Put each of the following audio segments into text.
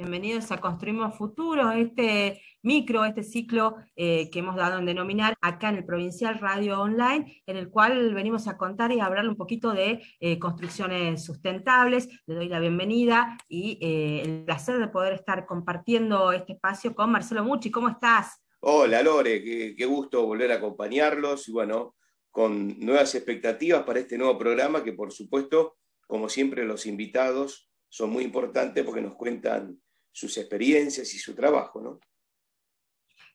Bienvenidos a Construimos Futuro, este micro, este ciclo eh, que hemos dado en denominar acá en el Provincial Radio Online, en el cual venimos a contar y a hablar un poquito de eh, construcciones sustentables. Le doy la bienvenida y eh, el placer de poder estar compartiendo este espacio con Marcelo Mucci. ¿Cómo estás? Hola Lore, qué, qué gusto volver a acompañarlos y bueno, con nuevas expectativas para este nuevo programa que por supuesto, como siempre, los invitados son muy importantes porque nos cuentan sus experiencias y su trabajo,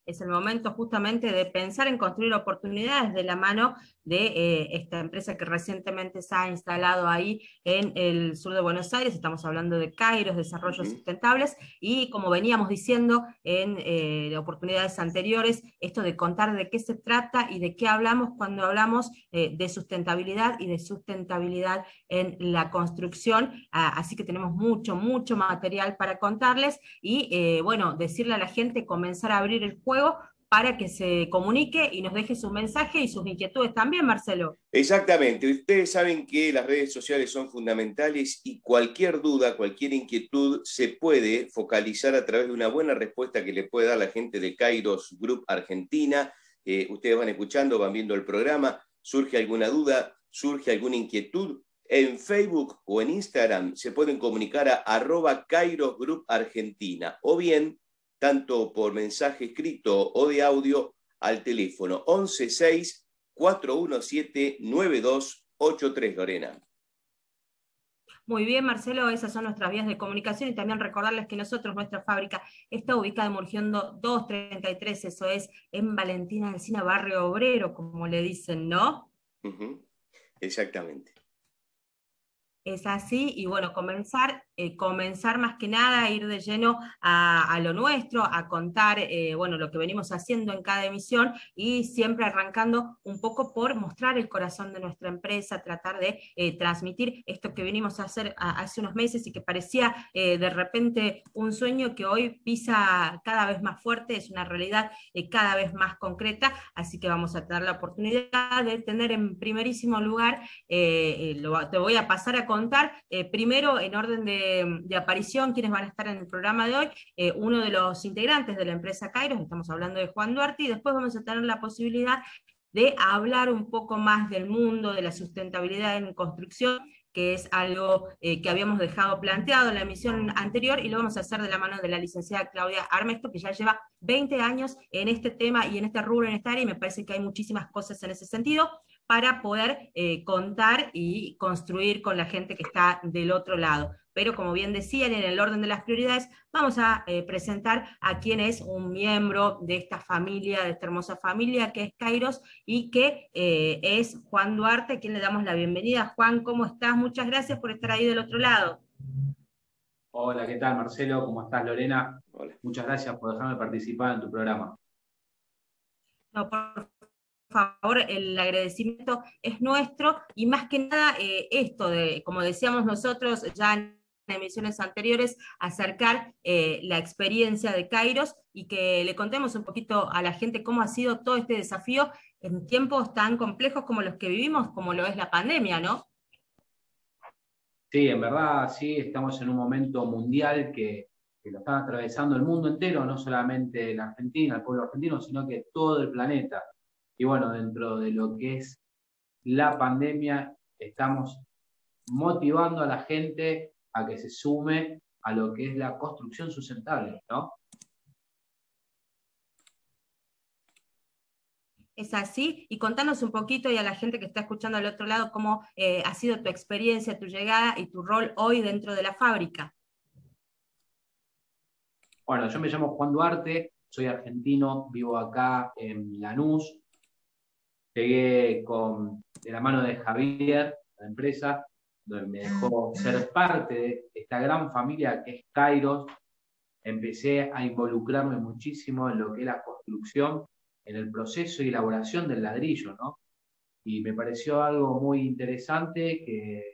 es el momento justamente de pensar en construir oportunidades de la mano de eh, esta empresa que recientemente se ha instalado ahí en el sur de Buenos Aires, estamos hablando de Kairos, Desarrollos Sustentables, y como veníamos diciendo en eh, oportunidades anteriores, esto de contar de qué se trata y de qué hablamos cuando hablamos eh, de sustentabilidad y de sustentabilidad en la construcción, ah, así que tenemos mucho, mucho material para contarles y bueno, decirle a la gente, comenzar a abrir el juego para que se comunique y nos deje su mensaje y sus inquietudes también, Marcelo. Exactamente. Ustedes saben que las redes sociales son fundamentales y cualquier duda, cualquier inquietud se puede focalizar a través de una buena respuesta que le puede dar la gente de Kairos Group Argentina. Eh, ustedes van escuchando, van viendo el programa, surge alguna duda, surge alguna inquietud, en Facebook o en Instagram se pueden comunicar a arroba Kairos Group Argentina o bien tanto por mensaje escrito o de audio al teléfono 116 417 9283 Lorena. Muy bien, Marcelo, esas son nuestras vías de comunicación y también recordarles que nosotros, nuestra fábrica, está ubicada en Murgiendo 233, eso es en Valentina Encina, Barrio Obrero, como le dicen, ¿no? Exactamente. Es así, y bueno, comenzar eh, comenzar más que nada a ir de lleno a, lo nuestro, a contar eh, bueno, lo que venimos haciendo en cada emisión y siempre arrancando un poco por mostrar el corazón de nuestra empresa, tratar de eh, transmitir esto que venimos a hacer hace unos meses y que parecía de repente un sueño que hoy pisa cada vez más fuerte, es una realidad cada vez más concreta, así que vamos a tener la oportunidad de tener en primerísimo lugar, te voy a pasar a contar primero en orden de de, aparición, quienes van a estar en el programa de hoy, eh, uno de los integrantes de la empresa Kairos, estamos hablando de Juan Duarte, y después vamos a tener la posibilidad de hablar un poco más del mundo, de la sustentabilidad en construcción, que es algo eh, que habíamos dejado planteado en la emisión anterior, y lo vamos a hacer de la mano de la licenciada Claudia Armesto, que ya lleva 20 años en este tema y en este rubro, en esta área, y me parece que hay muchísimas cosas en ese sentido para poder eh, contar y construir con la gente que está del otro lado pero como bien decían, en el orden de las prioridades, vamos a eh, presentar a quien es un miembro de esta familia, de esta hermosa familia que es Kairos y que eh, es Juan Duarte, a quien le damos la bienvenida. Juan, ¿cómo estás? Muchas gracias por estar ahí del otro lado. Hola, ¿qué tal Marcelo? ¿Cómo estás Lorena? Muchas gracias por dejarme participar en tu programa. No, por favor, el agradecimiento es nuestro y más que nada eh, esto de, como decíamos nosotros ya emisiones anteriores, acercar eh, la experiencia de Kairos y que le contemos un poquito a la gente cómo ha sido todo este desafío en tiempos tan complejos como los que vivimos, como lo es la pandemia, ¿no? Sí, en verdad, sí, estamos en un momento mundial que, que lo está atravesando el mundo entero, no solamente la Argentina, el pueblo argentino, sino que todo el planeta. Y bueno, dentro de lo que es la pandemia, estamos motivando a la gente a que se sume a lo que es la construcción sustentable, ¿no? Es así, y contanos un poquito y a la gente que está escuchando al otro lado cómo eh, ha sido tu experiencia, tu llegada y tu rol hoy dentro de la fábrica. Bueno, yo me llamo Juan Duarte, soy argentino, vivo acá en Lanús. Llegué con, de la mano de Javier, la empresa, donde me dejó ser parte de esta gran familia que es Kairos, empecé a involucrarme muchísimo en lo que es la construcción, en el proceso y elaboración del ladrillo, ¿no? Y me pareció algo muy interesante que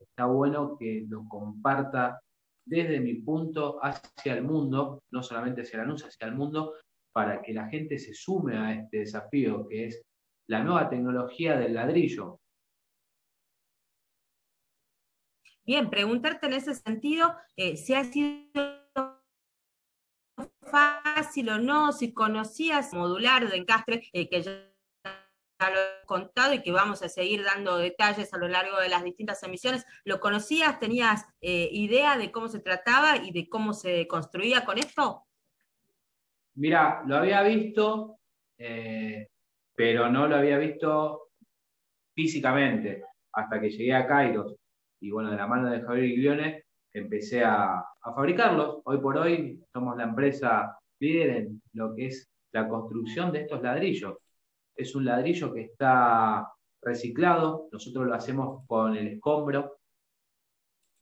está bueno que lo comparta desde mi punto hacia el mundo, no solamente hacia la luz, hacia el mundo, para que la gente se sume a este desafío que es la nueva tecnología del ladrillo, Bien, preguntarte en ese sentido eh, si ha sido fácil o no, si conocías modular de encastre, eh, que ya lo he contado y que vamos a seguir dando detalles a lo largo de las distintas emisiones. ¿Lo conocías? ¿Tenías eh, idea de cómo se trataba y de cómo se construía con esto? Mira, lo había visto, eh, pero no lo había visto físicamente hasta que llegué a Kairos. Y bueno, de la mano de Javier Guillone empecé a, fabricarlos. Hoy por hoy somos la empresa líder en lo que es la construcción de estos ladrillos. Es un ladrillo que está reciclado, nosotros lo hacemos con el escombro,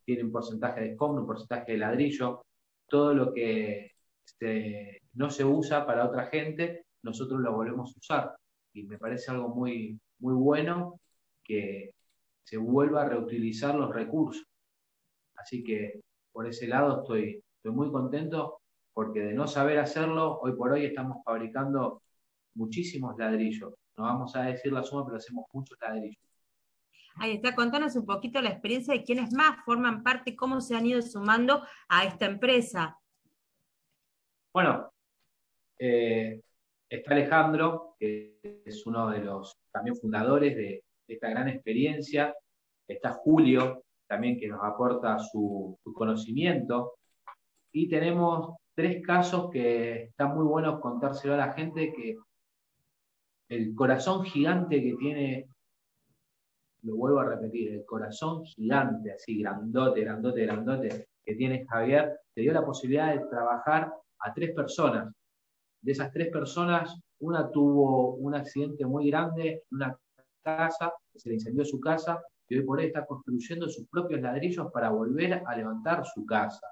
tiene un porcentaje de escombro, un porcentaje de ladrillo, todo lo que no se usa para otra gente, nosotros lo volvemos a usar. Y me parece algo muy, muy bueno que se vuelva a reutilizar los recursos. Así que por ese lado estoy, estoy muy contento porque de no saber hacerlo, hoy por hoy estamos fabricando muchísimos ladrillos. No vamos a decir la suma, pero hacemos muchos ladrillos. Ahí está, contanos un poquito la experiencia de quienes más forman parte, cómo se han ido sumando a esta empresa. Bueno, eh, está Alejandro, que es uno de los también fundadores de, esta gran experiencia. Está Julio, también que nos aporta su, conocimiento. Y tenemos tres casos que están muy buenos contárselo a la gente, que el corazón gigante que tiene, lo vuelvo a repetir, el corazón gigante, así grandote, grandote, grandote, que tiene Javier, te dio la posibilidad de trabajar a tres personas. De esas tres personas, una tuvo un accidente muy grande una casa, se le incendió su casa y hoy por hoy está construyendo sus propios ladrillos para volver a levantar su casa.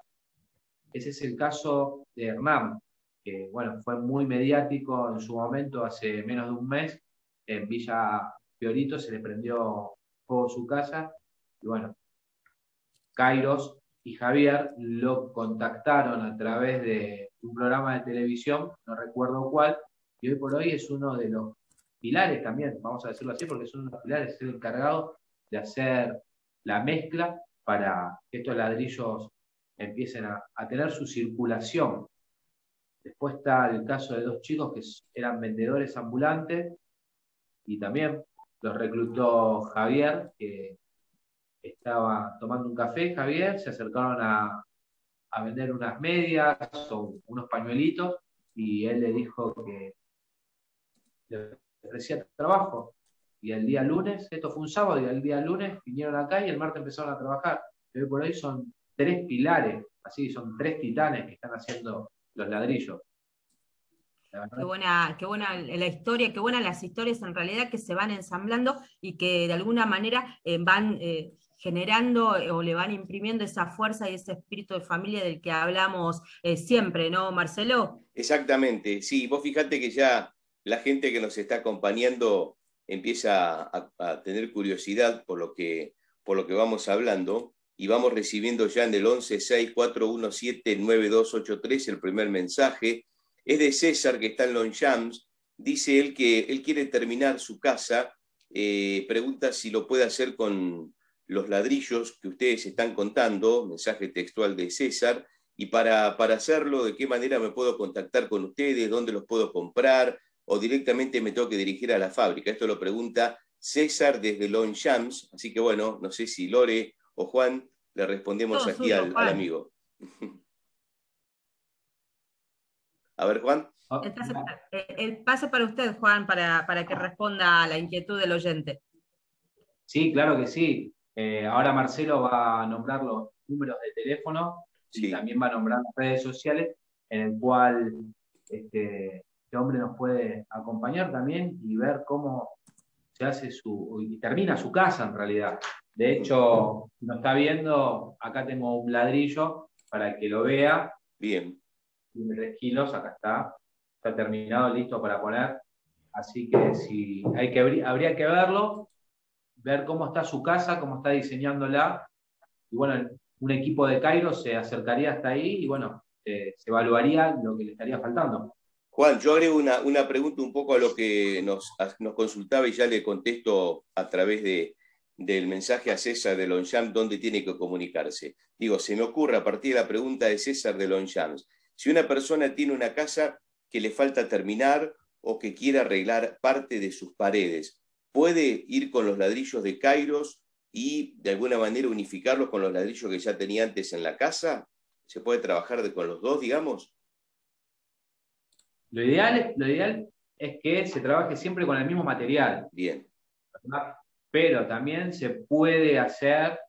Ese es el caso de Hernán, que bueno, fue muy mediático en su momento, hace menos de un mes, en Villa Fiorito se le prendió fuego su casa, y bueno, Kairos y Javier lo contactaron a través de un programa de televisión, no recuerdo cuál, y hoy por hoy es uno de los pilares también, vamos a decirlo así, porque es uno de los pilares, es el encargado de hacer la mezcla para que estos ladrillos empiecen a, a tener su circulación. Después está el caso de dos chicos que eran vendedores ambulantes y también los reclutó Javier, que estaba tomando un café, Javier, se acercaron a, vender unas medias o unos pañuelitos y él le dijo que ofrecía trabajo. Y el día lunes, esto fue un sábado, y el día lunes vinieron acá y el martes empezaron a trabajar. Y hoy por hoy son tres pilares, así son tres titanes que están haciendo los ladrillos. Qué buena, qué buena la historia, qué buenas las historias en realidad que se van ensamblando y que de alguna manera eh, van eh, generando eh, o le van imprimiendo esa fuerza y ese espíritu de familia del que hablamos siempre, ¿no, Marcelo? Exactamente, sí, vos fíjate que ya la gente que nos está acompañando empieza a, tener curiosidad por lo, que, por lo que vamos hablando y vamos recibiendo ya en el 1164179283 el primer mensaje. Es de César que está en Longchamps. Dice él que él quiere terminar su casa. Eh, pregunta si lo puede hacer con los ladrillos que ustedes están contando, mensaje textual de César, y para, para hacerlo, ¿de qué manera me puedo contactar con ustedes? ¿Dónde los puedo comprar? ¿O directamente me tengo que dirigir a la fábrica? Esto lo pregunta César desde Longchamps. Así que bueno, no sé si Lore o Juan, le respondemos aquí al, amigo. A ver, Juan. Ah, el pase, para usted, Juan, para, que responda a la inquietud del oyente. Sí, claro que sí. Eh, ahora Marcelo va a nombrar los números de teléfono y también va a nombrar las redes sociales en el cual este, este, hombre nos puede acompañar también y ver cómo se hace su, y termina su casa en realidad. De hecho, no está viendo, acá tengo un ladrillo para que lo vea. Bien. Tiene tres kilos, acá está. Está terminado, listo para poner. Así que si hay que habría que verlo, ver cómo está su casa, cómo está diseñándola. Y bueno, un equipo de Cairo se acercaría hasta ahí y bueno, se evaluaría lo que le estaría faltando. Juan, yo agrego una, una pregunta un poco a lo que nos, nos consultaba y ya le contesto a través de, del mensaje a César de Longchamp, dónde tiene que comunicarse. Digo, se me ocurre a partir de la pregunta de César de Longchamp, si una persona tiene una casa que le falta terminar o que quiere arreglar parte de sus paredes. ¿Puede ir con los ladrillos de Kairos y de alguna manera unificarlos con los ladrillos que ya tenía antes en la casa? ¿Se puede trabajar con los dos, digamos? Lo ideal, lo ideal es que se trabaje siempre con el mismo material. Bien. Pero también se puede hacer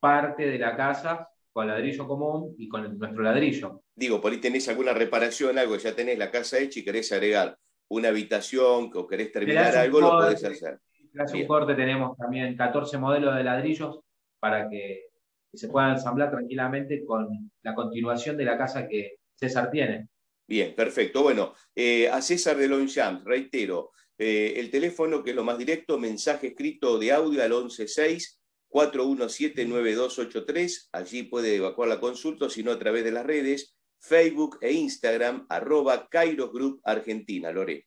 parte de la casa con ladrillo común y con nuestro ladrillo. Digo, por ahí tenés alguna reparación, algo, ya tenés la casa hecha y querés agregar una habitación o querés terminar algo, lo podés hacer. Tras un corte tenemos también 14 modelos de ladrillos para que, se puedan ensamblar tranquilamente con la continuación de la casa que César tiene. Bien, perfecto. Bueno, eh, a César de Longchamp, reitero, eh, el teléfono que es lo más directo, mensaje escrito de audio al 116 417-9283. Allí puede evacuar la consulta, sino a través de las redes Facebook e Instagram, arroba Kairos Group Argentina. Lore.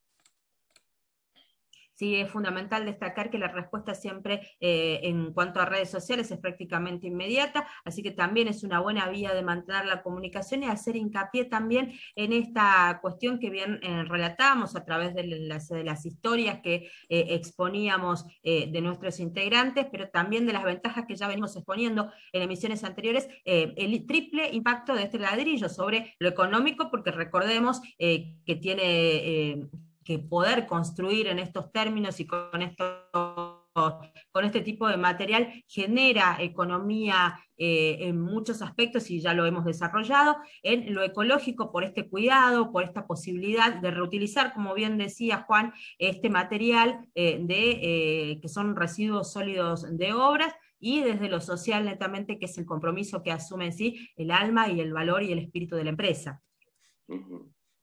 Sí, es fundamental destacar que la respuesta siempre eh, en cuanto a redes sociales es prácticamente inmediata, así que también es una buena vía de mantener la comunicación y hacer hincapié también en esta cuestión que bien eh, relatamos a través de las, historias que eh, exponíamos de nuestros integrantes, pero también de las ventajas que ya venimos exponiendo en emisiones anteriores, el triple impacto de este ladrillo sobre lo económico, porque recordemos que tiene que poder construir en estos términos y con con este tipo de material genera economía eh, en muchos aspectos y ya lo hemos desarrollado, en lo ecológico por este cuidado, por esta posibilidad de reutilizar, como bien decía Juan, este material eh, de, eh, que son residuos sólidos de obras, y desde lo social netamente, que es el compromiso que asume en sí el alma y el valor y el espíritu de la empresa.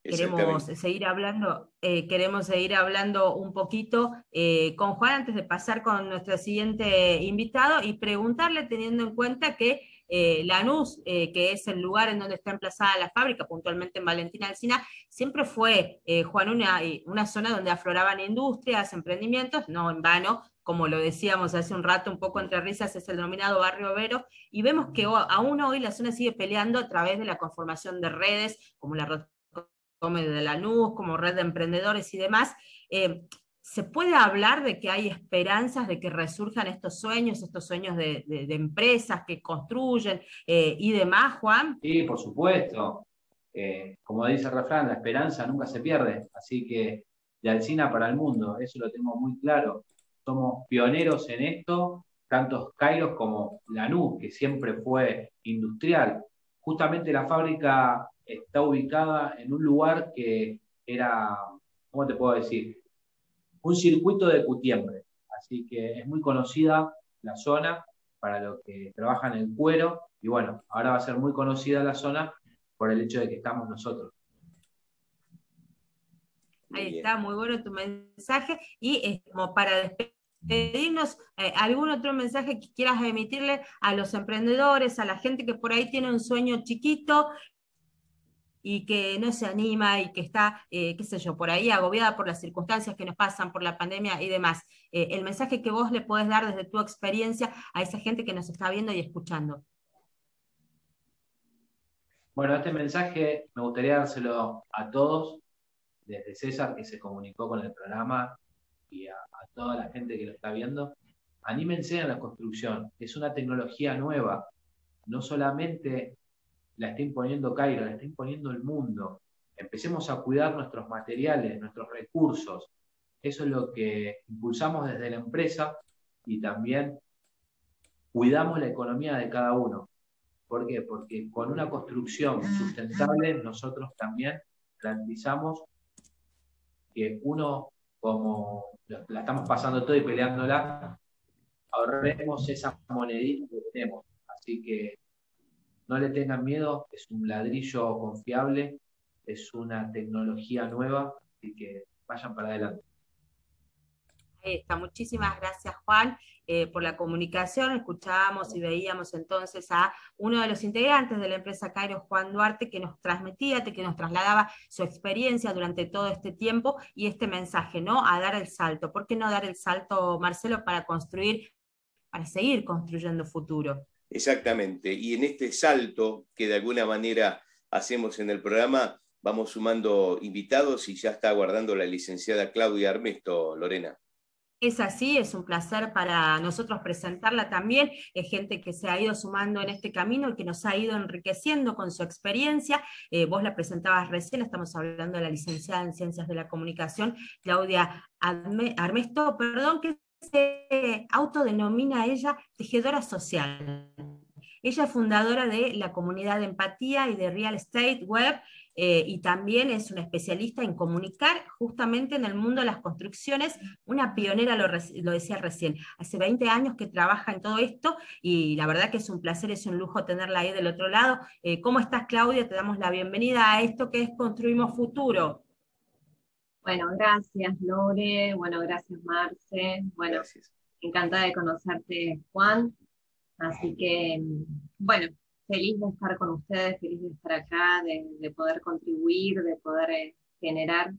Queremos seguir hablando, eh, queremos seguir hablando un poquito eh, con Juan antes de pasar con nuestro siguiente invitado y preguntarle, teniendo en cuenta que eh, Lanús, que es el lugar en donde está emplazada la fábrica, puntualmente en Valentina Alcina, siempre fue, Juan, una, una zona donde afloraban industrias, emprendimientos, no en vano, como lo decíamos hace un rato, un poco entre risas, es el denominado barrio Vero, y vemos que aún hoy la zona sigue peleando a través de la conformación de redes, como la de la Lanús, como red de emprendedores y demás, eh, ¿se puede hablar de que hay esperanzas de que resurjan estos sueños, estos sueños de, empresas que construyen eh, y demás, Juan? Sí, por supuesto. Eh, como dice el refrán, la esperanza nunca se pierde, así que de Alcina para el mundo, eso lo tengo muy claro. Somos pioneros en esto, tantos Kairos como Lanús, que siempre fue industrial. Justamente la fábrica está ubicada en un lugar que era, ¿cómo te puedo decir? Un circuito de cutiembre. Así que es muy conocida la zona para los que trabajan en cuero. Y bueno, ahora va a ser muy conocida la zona por el hecho de que estamos nosotros. Ahí está, muy bueno tu mensaje. Y como para despedirnos, eh, ¿algún otro mensaje que quieras emitirle a los emprendedores, a la gente que por ahí tiene un sueño chiquito y que no se anima y que está, eh, qué sé yo, por ahí agobiada por las circunstancias que nos pasan, por la pandemia y demás. Eh, el mensaje que vos le podés dar desde tu experiencia a esa gente que nos está viendo y escuchando. Bueno, este mensaje me gustaría dárselo a todos, desde César que se comunicó con el programa y a, a toda la gente que lo está viendo. Anímense a la construcción, es una tecnología nueva, no solamente la está imponiendo Cairo, la está imponiendo el mundo. Empecemos a cuidar nuestros materiales, nuestros recursos. Eso es lo que impulsamos desde la empresa y también cuidamos la economía de cada uno. ¿Por qué? Porque con una construcción sustentable nosotros también garantizamos que uno, como la estamos pasando todo y peleándola, ahorremos esa monedita que tenemos. Así que no le tengan miedo, es un ladrillo confiable, es una tecnología nueva, así que vayan para adelante. Ahí está, muchísimas gracias Juan eh, por la comunicación. Escuchábamos y veíamos entonces a uno de los integrantes de la empresa Cairo, Juan Duarte, que nos transmitía, que nos trasladaba su experiencia durante todo este tiempo y este mensaje, ¿no? A dar el salto. ¿Por qué no dar el salto, Marcelo, para construir, para seguir construyendo futuro? Exactamente. Y en este salto que de alguna manera hacemos en el programa, vamos sumando invitados y ya está aguardando la licenciada Claudia Armesto, Lorena. Es así, es un placer para nosotros presentarla también. Es gente que se ha ido sumando en este camino y que nos ha ido enriqueciendo con su experiencia. Eh, vos la presentabas recién, estamos hablando de la licenciada en Ciencias de la Comunicación, Claudia Armesto, perdón, que se autodenomina ella tejedora social. Ella es fundadora de la comunidad de empatía y de Real Estate Web eh, y también es una especialista en comunicar justamente en el mundo de las construcciones, una pionera, lo, decía recién, hace 20 años que trabaja en todo esto y la verdad que es un placer, es un lujo tenerla ahí del otro lado. Eh, ¿Cómo estás Claudia? Te damos la bienvenida a esto que es Construimos Futuro. Bueno, gracias Lore, bueno, gracias Marce, bueno, encantada de conocerte Juan, así que, bueno, feliz de estar con ustedes, feliz de estar acá, de, poder contribuir, de poder eh, generar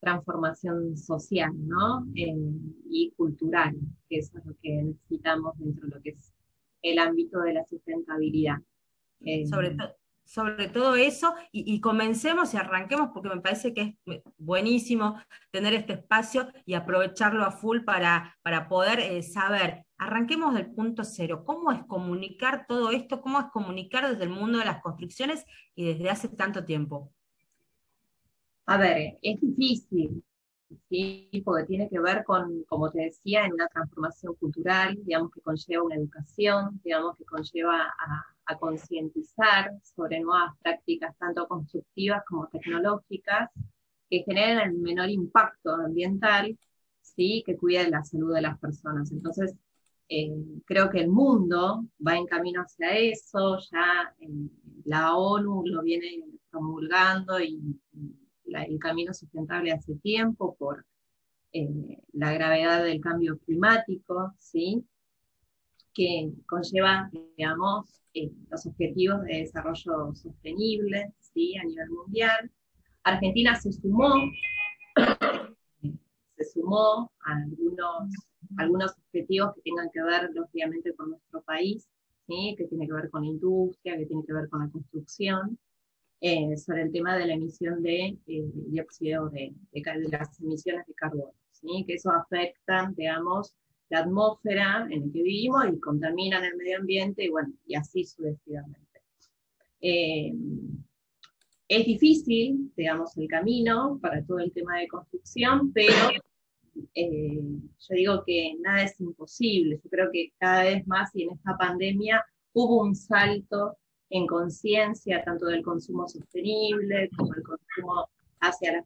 transformación social ¿no? y cultural, que eso es lo que necesitamos dentro de lo que es el ámbito de la sustentabilidad. Sobre todo sobre todo eso y, comencemos y arranquemos porque me parece que es buenísimo tener este espacio y aprovecharlo a full para, para poder eh, saber. Arranquemos del punto cero. ¿Cómo es comunicar todo esto? ¿Cómo es comunicar desde el mundo de las construcciones y desde hace tanto tiempo? A ver, es difícil, ¿sí? porque tiene que ver con, como te decía, en una transformación cultural, digamos que conlleva una educación, digamos que conlleva a a concientizar sobre nuevas prácticas tanto constructivas como tecnológicas que generen el menor impacto ambiental, ¿sí? que cuide la salud de las personas. Entonces, eh, creo que el mundo va en camino hacia eso, ya eh, la ONU lo viene promulgando y, el camino sustentable hace tiempo por eh, la gravedad del cambio climático, ¿sí? Que conlleva, digamos, eh, los objetivos de desarrollo sostenible ¿sí? a nivel mundial. Argentina se sumó, se sumó a algunos, algunos objetivos que tengan que ver, lógicamente, con nuestro país, ¿sí? que tiene que ver con la industria, que tiene que ver con la construcción, eh, sobre el tema de la emisión de eh, dióxido de, de, de, las emisiones de carbono, ¿sí? que eso afecta, digamos, la atmósfera en la que vivimos y contaminan el medio ambiente y bueno, y así sucesivamente. Eh, es difícil, digamos, el camino para todo el tema de construcción, pero eh, yo digo que nada es imposible. Yo creo que cada vez más y en esta pandemia hubo un salto en conciencia tanto del consumo sostenible como el consumo hacia,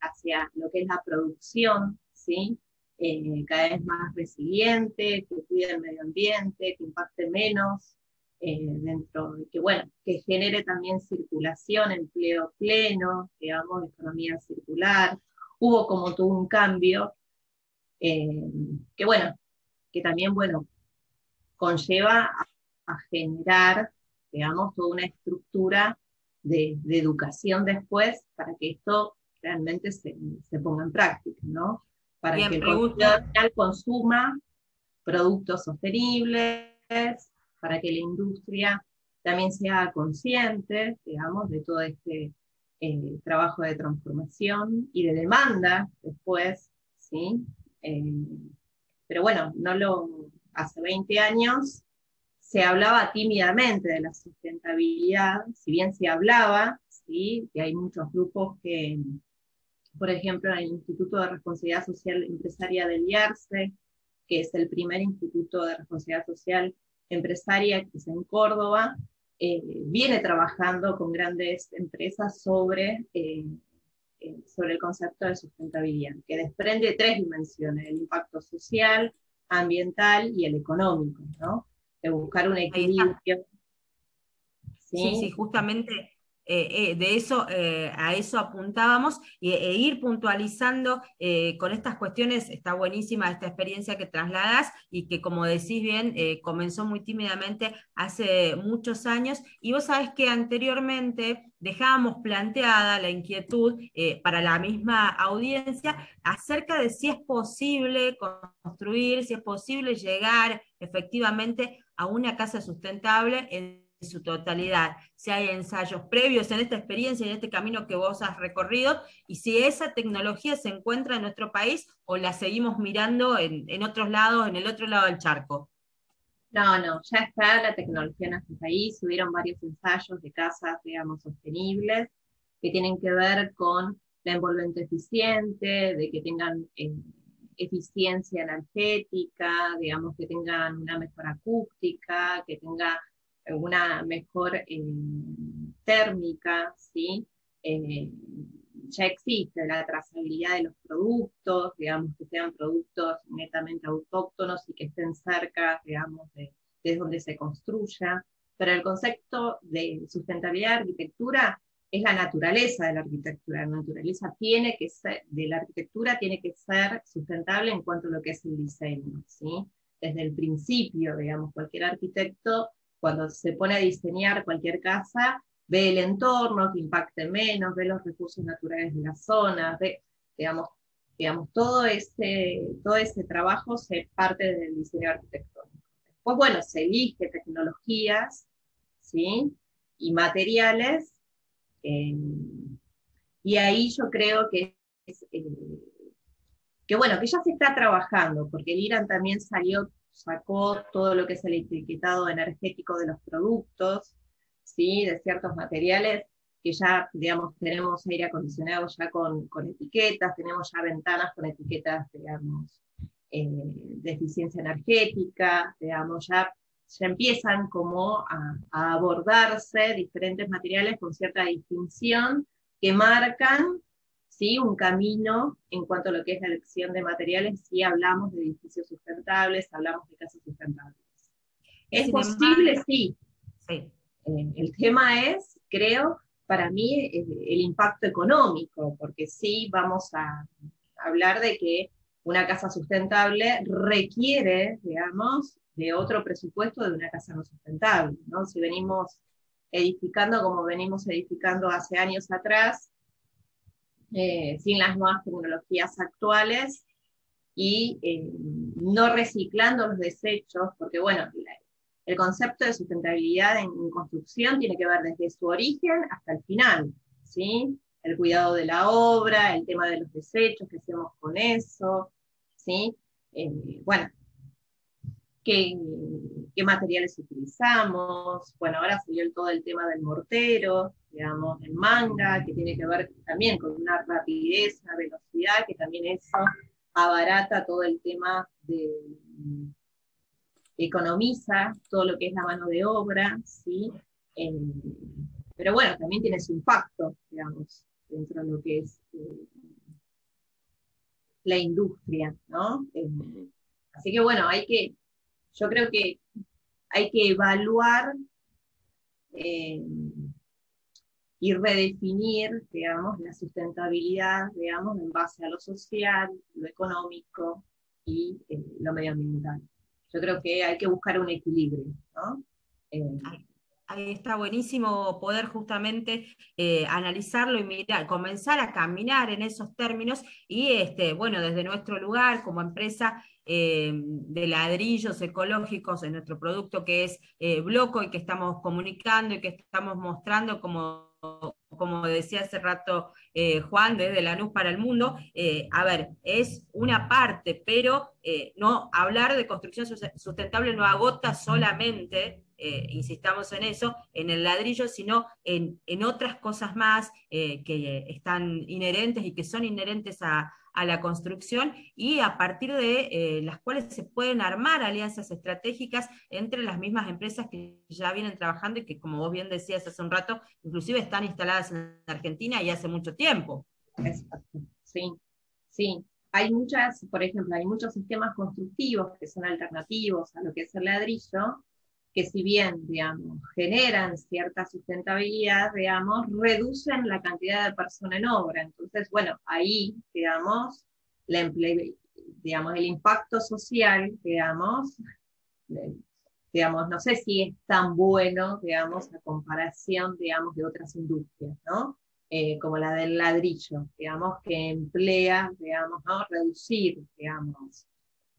hacia lo que es la producción, ¿sí? Eh, cada vez más resiliente, que cuide el medio ambiente, que impacte menos, eh, dentro que, bueno, que genere también circulación, empleo pleno, digamos, economía circular. Hubo como todo un cambio eh, que, bueno, que también, bueno, conlleva a, generar, digamos, toda una estructura de, educación después para que esto realmente se, se ponga en práctica, ¿no? Para que el consumidor consuma productos sostenibles, para que la industria también sea consciente, digamos, de todo este eh, trabajo de transformación y de demanda después, ¿sí? Eh, pero bueno, no lo, hace 20 años se hablaba tímidamente de la sustentabilidad, si bien se hablaba, ¿sí? que hay muchos grupos que, por ejemplo, en el Instituto de Responsabilidad Social Empresaria del IARCE, que es el primer instituto de responsabilidad social empresaria que es en Córdoba, eh, viene trabajando con grandes empresas sobre, eh, eh, sobre el concepto de sustentabilidad, que desprende tres dimensiones, el impacto social, ambiental y el económico, ¿no? De buscar un equilibrio. sí, sí justamente eh, eh, de eso, eh, a eso apuntábamos e, ir puntualizando con estas cuestiones. Está buenísima esta experiencia que trasladas y que, como decís bien, comenzó muy tímidamente hace muchos años. Y vos sabés que anteriormente dejábamos planteada la inquietud para la misma audiencia acerca de si es posible construir, si es posible llegar efectivamente a una casa sustentable en su totalidad, si hay ensayos previos en esta experiencia, en este camino que vos has recorrido, y si esa tecnología se encuentra en nuestro país o la seguimos mirando en, en otros lados, en el otro lado del charco. No, no, ya está la tecnología en nuestro país, hubieron varios ensayos de casas, digamos, sostenibles, que tienen que ver con la envolvente eficiente, de que tengan eh, eficiencia energética, digamos, que tengan una mejor acústica, que tenga una mejor eh, térmica, ¿sí? Eh, ya existe la trazabilidad de los productos, digamos, que sean productos netamente autóctonos y que estén cerca, digamos, de, de donde se construya. Pero el concepto de sustentabilidad de arquitectura es la naturaleza de la arquitectura. La naturaleza tiene que ser, de la arquitectura tiene que ser sustentable en cuanto a lo que es el diseño, ¿sí? Desde el principio, digamos, cualquier arquitecto, cuando se pone a diseñar cualquier casa, ve el entorno que impacte menos, ve los recursos naturales de la zona, ve, digamos, digamos todo, ese, todo ese trabajo se parte del diseño arquitectónico. Después, bueno, se elige tecnologías, ¿sí? Y materiales eh, y ahí yo creo que eh, que bueno, que ya se está trabajando, porque el IRAN también salió, sacó todo lo que es el etiquetado energético de los productos, ¿sí? de ciertos materiales, que ya, digamos, tenemos aire acondicionado ya con, con etiquetas, tenemos ya ventanas con etiquetas, digamos, eh, de eficiencia energética, digamos, ya ya empiezan como a, abordarse diferentes materiales con cierta distinción que marcan ¿sí? un camino en cuanto a lo que es la elección de materiales si hablamos de edificios sustentables, hablamos de casas sustentables. ¿Es posible? Sí. Eh, el tema es, creo, para mí, eh, el impacto económico, porque sí vamos a hablar de que una casa sustentable requiere, digamos, de otro presupuesto de una casa no sustentable. ¿no? Si venimos edificando como venimos edificando hace años atrás, eh, sin las nuevas tecnologías actuales y eh, no reciclando los desechos, porque bueno, el concepto de sustentabilidad en, construcción tiene que ver desde su origen hasta el final, ¿sí? El cuidado de la obra, el tema de los desechos, qué hacemos con eso, ¿sí? Eh, bueno, qué, materiales utilizamos. Bueno, ahora salió todo el tema del mortero, digamos, el manga, que tiene que ver también con una rapidez, una velocidad, que también eso abarata todo el tema de economiza todo lo que es la mano de obra, ¿sí? pero bueno, también tiene su impacto, digamos, dentro de lo que es eh, la industria, ¿no? Así que bueno, hay que, yo creo que hay que evaluar eh, y redefinir, digamos, la sustentabilidad, digamos, en base a lo social, lo económico y eh, lo medioambiental. Yo creo que hay que buscar un equilibrio, ¿no? Eh, ahí está buenísimo poder justamente analizarlo y mirar, comenzar a caminar en esos términos y, este, bueno, desde nuestro lugar como empresa, eh, de ladrillos ecológicos en nuestro producto que es eh, Bloco y que estamos comunicando y que estamos mostrando como, como decía hace rato eh, Juan, desde la luz para el mundo. a ver, es una parte, pero no hablar de construcción sustentable no agota solamente insistamos en eso, en el ladrillo, sino en, en otras cosas más que están inherentes y que son inherentes a, a la construcción y a partir de eh, las cuales se pueden armar alianzas estratégicas entre las mismas empresas que ya vienen trabajando y que, como vos bien decías hace un rato, inclusive están instaladas en Argentina y hace mucho tiempo. Sí, sí. Hay muchas, por ejemplo, hay muchos sistemas constructivos que son alternativos a lo que es el ladrillo, que si bien, digamos, generan cierta sustentabilidad, digamos, reducen la cantidad de personas en obra. Entonces, bueno, ahí, digamos, la digamos, el impacto social, digamos, digamos, no sé si es tan bueno, digamos, a comparación, digamos, de otras industrias, ¿no? Eh, como la del ladrillo, digamos, que emplea, digamos, ¿no? Reducir, digamos,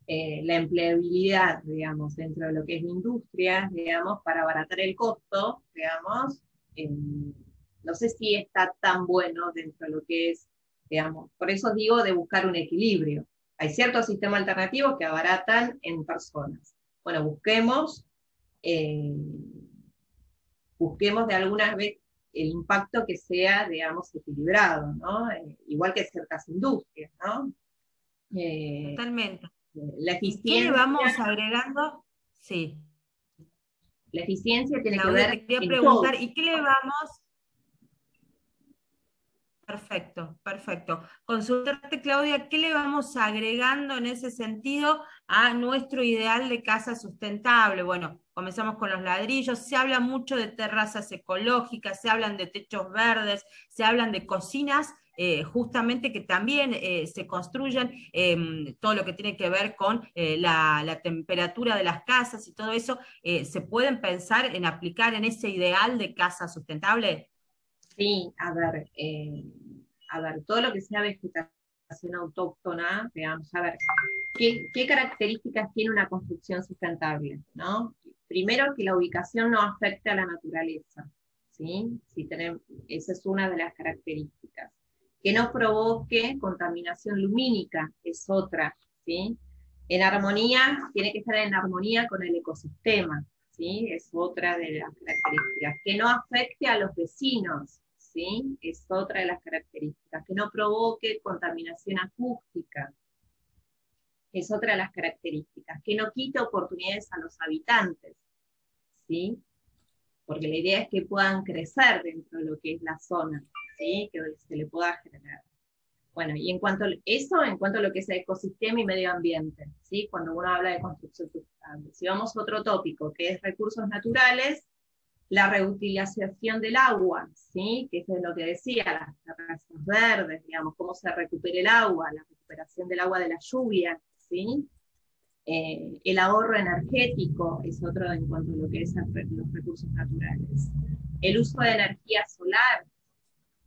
eh, la empleabilidad, digamos, dentro de lo que es la industria, digamos, para abaratar el costo, digamos, no sé si está tan bueno dentro de lo que es, digamos, por eso digo de buscar un equilibrio. Hay ciertos sistemas alternativos que abaratan en personas. Bueno, busquemos, eh, busquemos de algunas veces el impacto que sea, digamos, equilibrado, ¿no? Eh, igual que ciertas industrias, ¿no? Totalmente. La eficiencia. ¿Qué le vamos agregando? Sí. La eficiencia tiene que ver. Te quería preguntar, ¿y qué le vamos? Perfecto, perfecto. Consultarte, Claudia, ¿qué le vamos agregando en ese sentido a nuestro ideal de casa sustentable? Bueno, comenzamos con los ladrillos, se habla mucho de terrazas ecológicas, se hablan de techos verdes, se hablan de cocinas eh, justamente que también eh, se construyan em, todo lo que tiene que ver con eh, la, temperatura de las casas y todo eso, ¿se pueden pensar en aplicar en ese ideal de casa sustentable? Sí, a ver, a ver, todo lo que sea vegetación autóctona, veamos, a ver, ¿qué, ¿qué, características tiene una construcción sustentable? ¿no? Primero, que la ubicación no afecte a la naturaleza. ¿sí? Si tenemos, esa es una de las características que no provoque contaminación lumínica, es otra, ¿sí? En armonía, tiene que estar en armonía con el ecosistema, ¿sí? Es otra de las características. Que no afecte a los vecinos, ¿sí? Es otra de las características. Que no provoque contaminación acústica, es otra de las características. Que no quite oportunidades a los habitantes, ¿sí? Porque la idea es que puedan crecer dentro de lo que es la zona que se le pueda generar. Bueno, y en cuanto a eso, en cuanto a lo que es ecosistema y medio ambiente, ¿sí? cuando uno habla de construcción sustentable. Si vamos a otro tópico, que es recursos naturales, la reutilización del agua, ¿sí? que es lo que decía, las terrazas verdes, digamos, cómo se recupera el agua, la recuperación del agua de la lluvia, ¿sí? Eh, el ahorro energético es otro en cuanto a lo que es los recursos naturales. El uso de energía solar,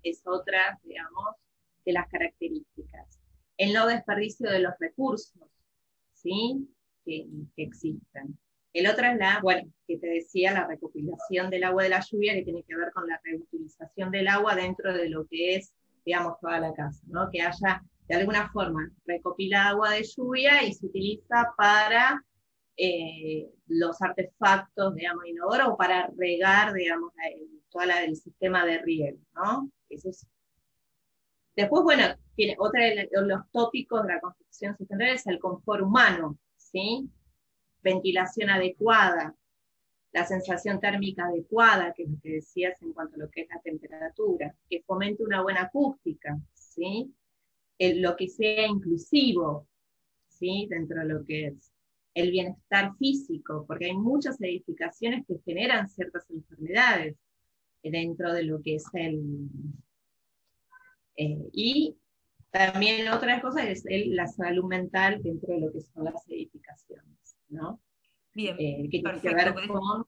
es otra, digamos, de las características. El no desperdicio de los recursos, ¿sí? Que, existen. El otro es la, bueno, que te decía, la recopilación del agua de la lluvia, que tiene que ver con la reutilización del agua dentro de lo que es, digamos, toda la casa, ¿no? Que haya, de alguna forma, recopila agua de lluvia y se utiliza para eh, los artefactos, digamos, inodoros o para regar, digamos, toda la del sistema de riego, ¿no? Después, bueno, tiene otra de los tópicos de la construcción sustentable es el confort humano, ¿sí? Ventilación adecuada, la sensación térmica adecuada, que es lo que decías en cuanto a lo que es la temperatura, que fomente una buena acústica, ¿sí? lo que sea inclusivo, ¿sí? Dentro de lo que es el bienestar físico, porque hay muchas edificaciones que generan ciertas enfermedades dentro de lo que es el... Eh, y también otra cosa es la salud mental dentro de lo que son las edificaciones, ¿no? Bien, eh, que tiene que ver con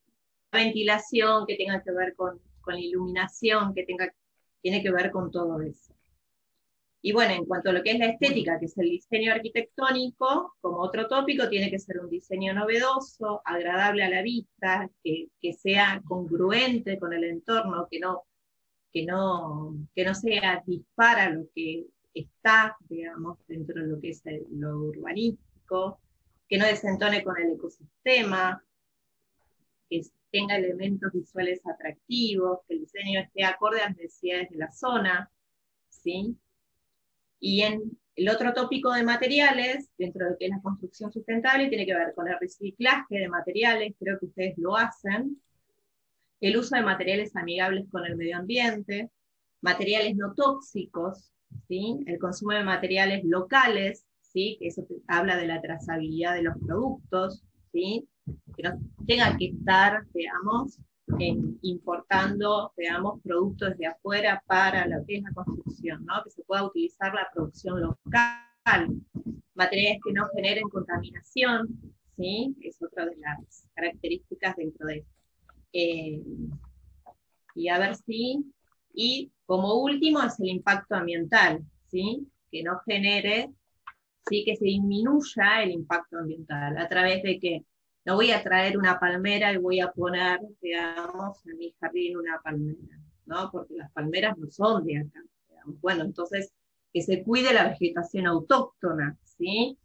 ventilación, que tenga que ver con, con la iluminación, que tenga, tiene que ver con todo eso. Y bueno, en cuanto a lo que es la estética, que es el diseño arquitectónico, como otro tópico, tiene que ser un diseño novedoso, agradable a la vista, que, sea congruente con el entorno, que no, que no, que no sea dispara lo que está, digamos, dentro de lo que es lo urbanístico, que no desentone con el ecosistema, que tenga elementos visuales atractivos, que el diseño esté acorde a las necesidades de la zona, ¿sí? Y en el otro tópico de materiales, dentro de que es la construcción sustentable, tiene que ver con el reciclaje de materiales, creo que ustedes lo hacen, el uso de materiales amigables con el medio ambiente, materiales no tóxicos, ¿sí? el consumo de materiales locales, ¿sí? que eso habla de la trazabilidad de los productos, ¿sí? que no tengan que estar, digamos, importando, productos de afuera para lo que es la construcción, ¿no? que se pueda utilizar la producción local, materiales que no generen contaminación, ¿sí? es otra de las características dentro de esto. Eh, y a ver si, y como último es el impacto ambiental, ¿sí? que no genere ¿sí? que se disminuya el impacto ambiental a través de que no voy a traer una palmera y voy a poner, digamos, en mi jardín una palmera, ¿no? Porque las palmeras no son de acá. Bueno, entonces, que se cuide la vegetación autóctona, ¿sí?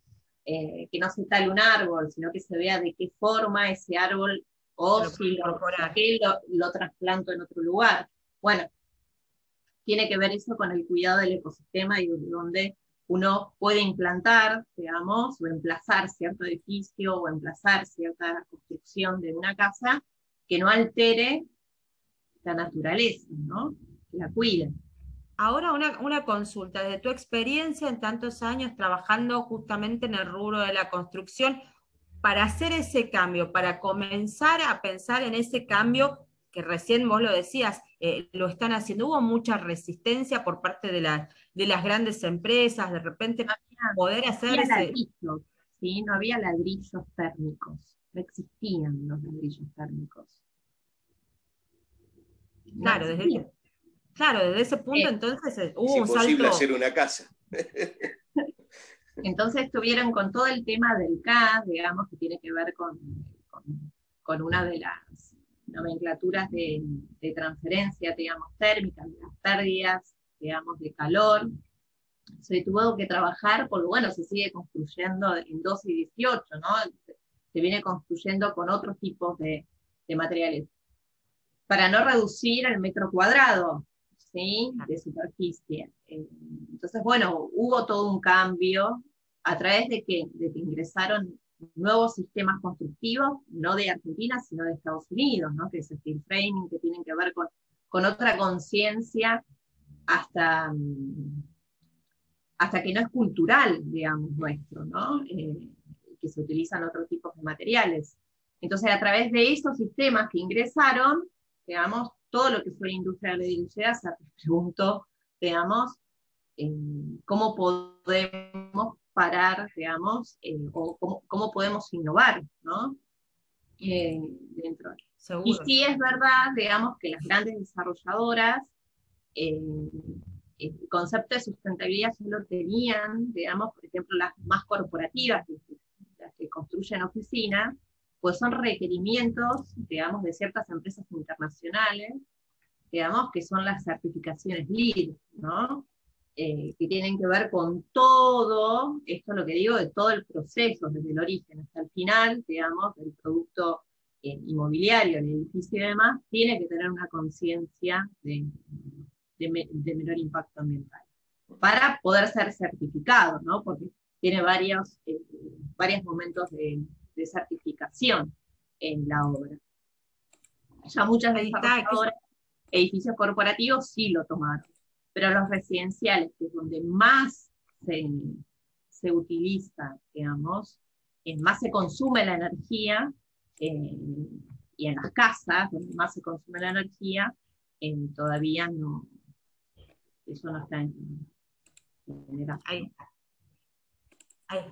Eh, que no se tale un árbol, sino que se vea de qué forma ese árbol o si lo, lo, lo trasplanto en otro lugar. Bueno, tiene que ver eso con el cuidado del ecosistema y donde uno puede implantar, digamos, o emplazar cierto edificio o emplazar cierta construcción de una casa que no altere la naturaleza, ¿no? Que la cuide. Ahora una, una, consulta, de tu experiencia en tantos años trabajando justamente en el rubro de la construcción, para hacer ese cambio, para comenzar a pensar en ese cambio que recién vos lo decías, eh, lo están haciendo. Hubo mucha resistencia por parte de, de las grandes empresas, de repente poder hacer ese... ¿sí? No había ladrillos térmicos, no existían los ladrillos térmicos. claro, desde, claro, desde ese punto eh, entonces eh, hubo es imposible hacer una casa. entonces estuvieron con todo el tema del CAS, digamos, que tiene que ver con, con una de las nomenclaturas de, transferencia, digamos, térmica, de las pérdidas, digamos, de calor. Se tuvo que trabajar, porque bueno, se sigue construyendo en 12 y 18, ¿no? Se viene construyendo con otros tipos de, materiales. Para no reducir el metro cuadrado, ¿sí? De superficie. Eh, entonces, bueno, hubo todo un cambio a través de que, de que ingresaron nuevos sistemas constructivos, no de Argentina, sino de Estados Unidos, ¿no? que es steel framing, que tienen que ver con, con otra conciencia hasta, mm, hasta que no es cultural, digamos, nuestro, ¿no? Eh, que se utilizan otros tipos de materiales. Entonces, a través de esos sistemas que ingresaron, digamos, todo lo que fue la industria de la se preguntó, digamos, cómo podemos parar, digamos, eh, o cómo, podemos innovar, ¿no? Eh, dentro. Y sí es verdad, digamos, que las grandes desarrolladoras, eh, el concepto de sustentabilidad ya lo tenían, digamos, por ejemplo, las más corporativas, las que construyen oficinas, pues son requerimientos, digamos, de ciertas empresas internacionales, digamos, que son las certificaciones LEED, ¿no? Eh, que tienen que ver con todo, esto es lo que digo, de todo el proceso, desde el origen hasta el final, digamos, del producto eh, inmobiliario, el edificio y demás, tiene que tener una conciencia de, menor impacto ambiental para poder ser certificado, ¿no? Porque tiene varios, eh, varios momentos de, certificación en la obra. Ya muchas de edificios corporativos sí lo tomaron pero los residenciales, que es donde más se, utiliza, digamos, más se consume la energía, eh, y en las casas, donde más se consume la energía, eh, todavía no, eso no está en, general. Ahí, ahí.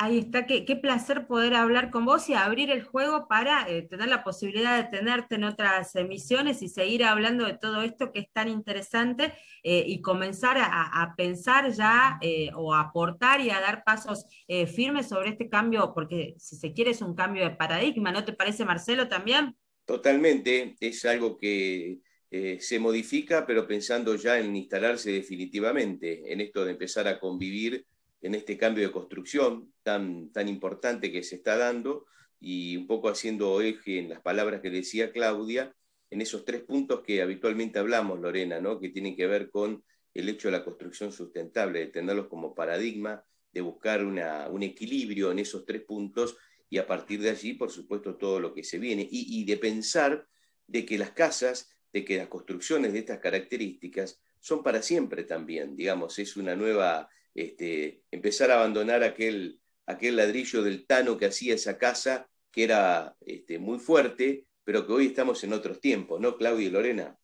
Ahí está, qué, placer poder hablar con vos y abrir el juego para eh, tener la posibilidad de tenerte en otras emisiones y seguir hablando de todo esto que es tan interesante eh, y comenzar a, pensar ya eh, o aportar y a dar pasos firmes sobre este cambio, porque si se quiere es un cambio de paradigma, ¿no te parece Marcelo también? Totalmente, es algo que se modifica, pero pensando ya en instalarse definitivamente, en esto de empezar a convivir en este cambio de construcción tan, tan importante que se está dando y un poco haciendo eje en las palabras que decía Claudia, en esos tres puntos que habitualmente hablamos, Lorena, ¿no? que tienen que ver con el hecho de la construcción sustentable, de tenerlos como paradigma, de buscar un equilibrio en esos tres puntos y a partir de allí, por supuesto, todo lo que se viene y, y de pensar de que las casas, de que las construcciones de estas características son para siempre también, digamos, es una nueva este, empezar a abandonar aquel, aquel ladrillo del Tano que hacía esa casa, que era este, muy fuerte, pero que hoy estamos en otros tiempos, ¿no, Claudia y Lorena?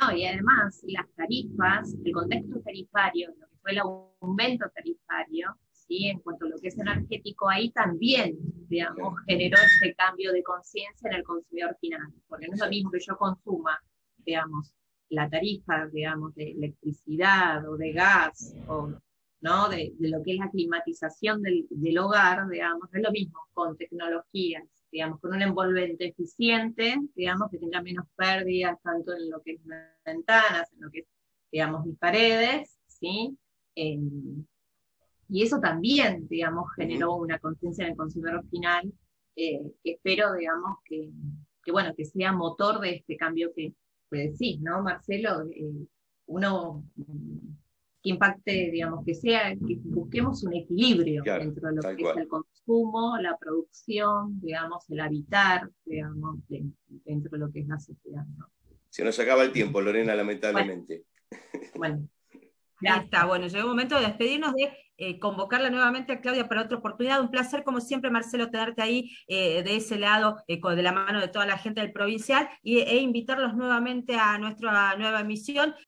No, y además las tarifas, el contexto tarifario, lo que fue el aumento tarifario, ¿sí? en cuanto a lo que es energético, ahí también, digamos, generó ese cambio de conciencia en el consumidor final, porque no es lo mismo que yo consuma, digamos, la tarifa, digamos, de electricidad o de gas o ¿no? De, lo que es la climatización del, del, hogar, digamos, es lo mismo con tecnologías, digamos, con un envolvente eficiente, digamos, que tenga menos pérdidas tanto en lo que es las ventanas, en lo que es, digamos, mis paredes, ¿sí? y eso también, digamos, generó una conciencia en el consumidor final, eh, que espero, digamos, que, que, bueno, que sea motor de este cambio que, que decís, ¿no, Marcelo? Eh, uno que impacte, digamos, que sea, que busquemos un equilibrio dentro de lo que es el consumo, la producción, digamos, el habitar, digamos, dentro de lo que es la sociedad. Se nos acaba el tiempo, Lorena, lamentablemente. Bueno. Ya está, bueno, llegó el momento de despedirnos, de eh, convocarla nuevamente a Claudia para otra oportunidad. Un placer, como siempre, Marcelo, tenerte ahí eh, de ese lado, eh, de la mano de toda la gente del provincial, y, e invitarlos nuevamente a nuestra nueva emisión.